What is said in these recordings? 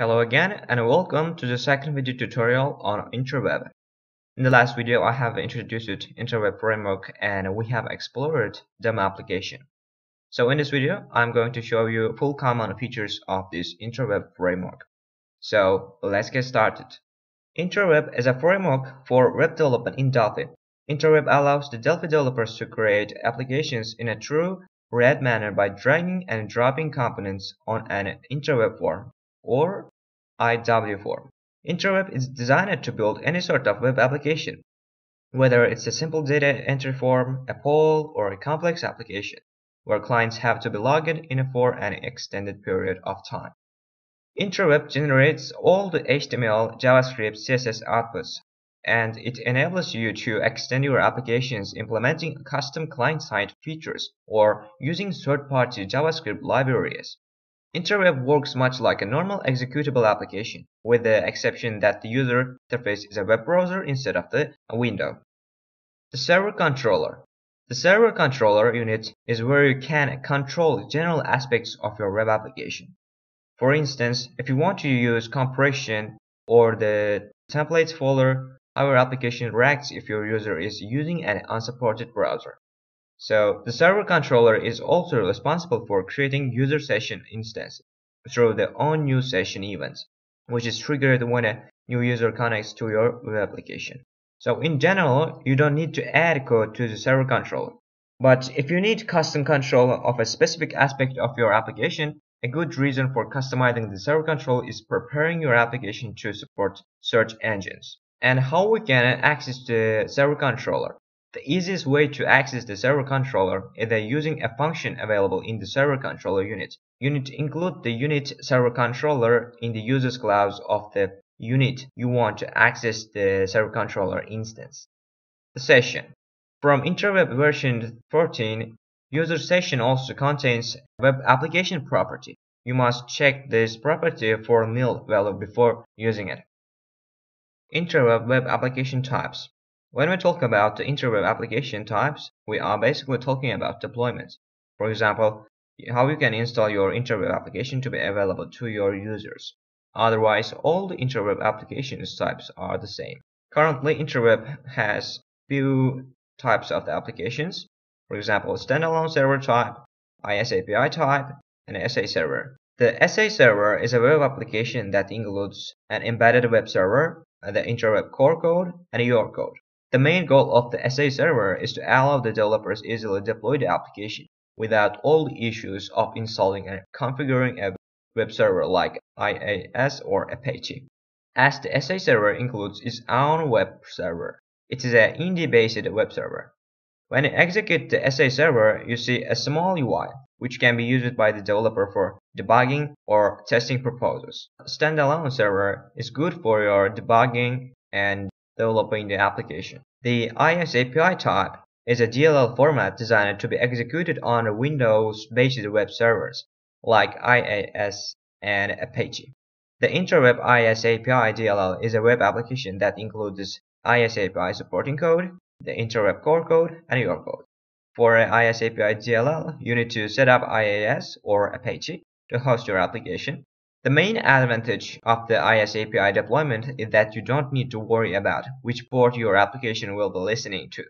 Hello again and welcome to the second video tutorial on IntraWeb. In the last video I have introduced IntraWeb framework and we have explored demo application. So in this video I'm going to show you full common features of this IntraWeb framework. So let's get started. IntraWeb is a framework for web development in Delphi. IntraWeb allows the Delphi developers to create applications in a true read manner by dragging and dropping components on an IntraWeb form or IW form. IntraWeb is designed to build any sort of web application, whether it's a simple data entry form, a poll, or a complex application, where clients have to be logged in for an extended period of time. IntraWeb generates all the HTML, JavaScript, CSS outputs and it enables you to extend your applications implementing custom client-side features or using third-party JavaScript libraries. IntraWeb works much like a normal executable application, with the exception that the user interface is a web browser instead of the window. The server controller. The server controller unit is where you can control general aspects of your web application. For instance, if you want to use compression or the templates folder our application reacts if your user is using an unsupported browser. So the server controller is also responsible for creating user session instances through the on new session event, which is triggered when a new user connects to your web application. So in general, you don't need to add code to the server controller. But if you need custom control of a specific aspect of your application, a good reason for customizing the server control is preparing your application to support search engines and how we can access the server controller. The easiest way to access the server controller is by using a function available in the server controller unit. You need to include the unit server controller in the users class of the unit you want to access the server controller instance. The session. From IntraWeb version 14, user session also contains web application property. You must check this property for nil value before using it. IntraWeb web application types. When we talk about the IntraWeb application types, we are basically talking about deployments. For example, how you can install your IntraWeb application to be available to your users. Otherwise, all the IntraWeb application types are the same. Currently, IntraWeb has few types of the applications. For example, standalone server type, ISAPI type, and SA server. The SA server is a web application that includes an embedded web server, the IntraWeb core code, and your code. The main goal of the SA server is to allow the developers easily deploy the application without all the issues of installing and configuring a web server like IIS or Apache. As the SA server includes its own web server, it is an Indy-based web server. When you execute the SA server, you see a small UI, which can be used by the developer for debugging or testing purposes. Standalone server is good for your debugging and developing the application. The ISAPI type is a DLL format designed to be executed on Windows-based web servers like IIS and Apache. The IntraWeb ISAPI DLL is a web application that includes ISAPI supporting code, the IntraWeb core code, and your code. For an ISAPI DLL, you need to set up IIS or Apache to host your application. The main advantage of the ISAPI deployment is that you don't need to worry about which port your application will be listening to.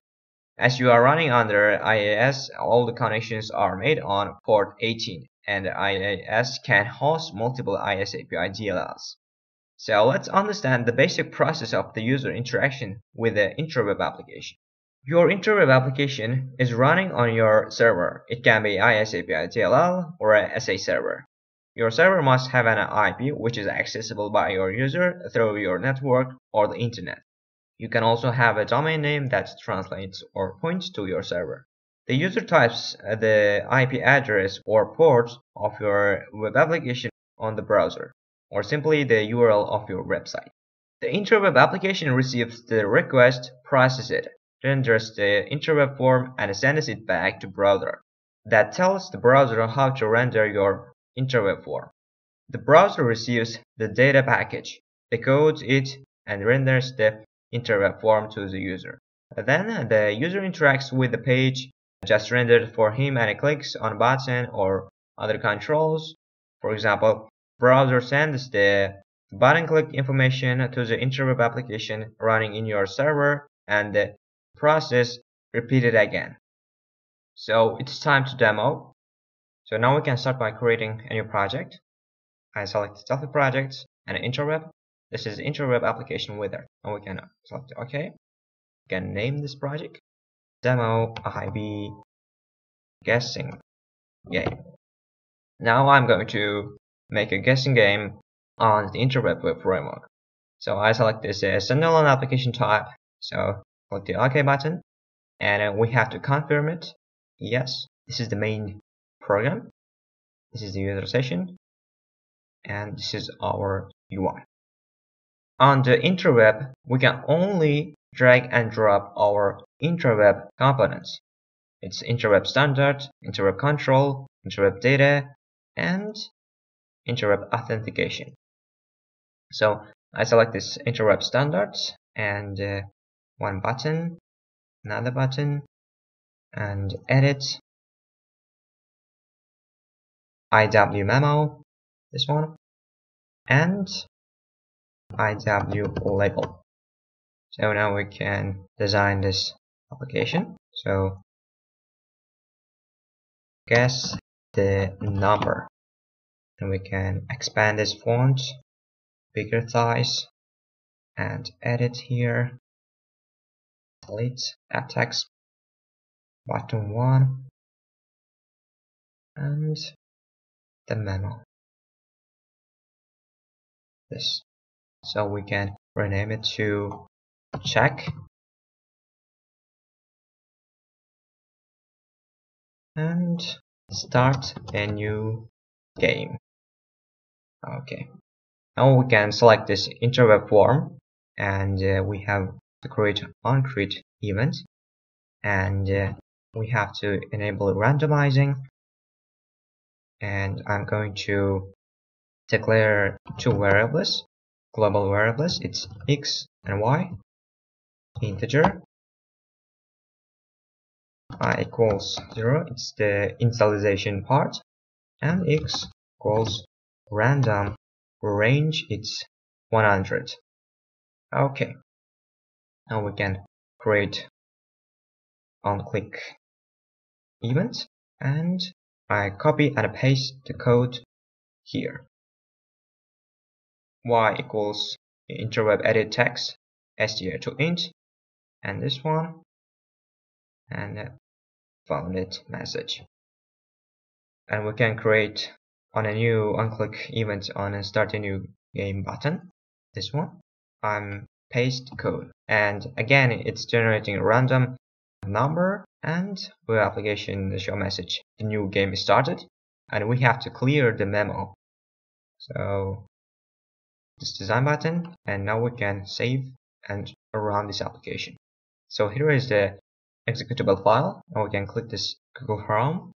As you are running under IIS, all the connections are made on port 18, and IIS can host multiple ISAPI DLLs. So let's understand the basic process of the user interaction with the IntraWeb application. Your IntraWeb application is running on your server. It can be ISAPI DLL or a SA server. Your server must have an IP which is accessible by your user through your network or the internet. You can also have a domain name that translates or points to your server. The user types uh, the IP address or port of your web application on the browser or simply the URL of your website. The IntraWeb application receives the request, processes it, renders the IntraWeb form, and sends it back to browser. That tells the browser how to render your IntraWeb form. The browser receives the data package, decodes it, and renders the IntraWeb form to the user. Then uh, the user interacts with the page just rendered for him and clicks on a button or other controls. For example, browser sends the button click information to the IntraWeb application running in your server and the process repeated again. So it's time to demo. So now we can start by creating a new project. I select Delphi projects and IntraWeb. This is IntraWeb application wizard. And we can select OK. We can name this project demo IB guessing game. Now I'm going to make a guessing game on the IntraWeb web framework. So I select this as standalone application type. So click the OK button and we have to confirm it. Yes, this is the main program. This is the user session and this is our UI. On the IntraWeb, we can only drag and drop our IntraWeb components. It's IntraWeb standard, IntraWeb control, IntraWeb data, and IntraWeb authentication. So I select this IntraWeb standard and uh, one button, another button, and edit IW memo this one and IW label. So now we can design this application. So guess the number. And we can expand this font bigger size and edit here. Delete that text button 1 and the memo. This. So we can rename it to check. And start a new game. Okay. Now we can select this IntraWeb form. And uh, we have to create onCreate event and uh, we have to enable randomizing and I'm going to declare two variables. Global variables it's x and y. Integer. I equals 0 it's the initialization part. And x equals random range it's 100 okay. Now we can create on click event and I copy and paste the code here. Y equals IntraWeb edit text str to int and this one and found it message. And we can create on a new unclick event on a start a new game button this one. I'm paste code. And again it's generating random number and web application show message. The new game is started and we have to clear the memo. So this design button and now we can save and run this application. So here is the executable file. And we can click this Google Chrome.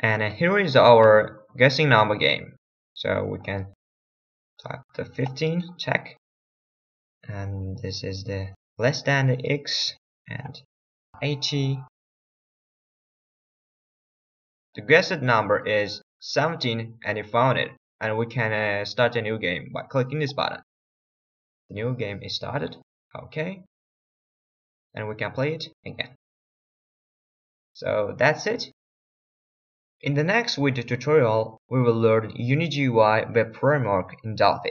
And uh, here is our guessing number game. So we can type the 15 check. And this is the less than the x and 80 the guessed number is 17 and you found it. And we can uh, start a new game by clicking this button. The new game is started. Okay and we can play it again. So that's it. In the next video tutorial we will learn UniGUI web framework in Delphi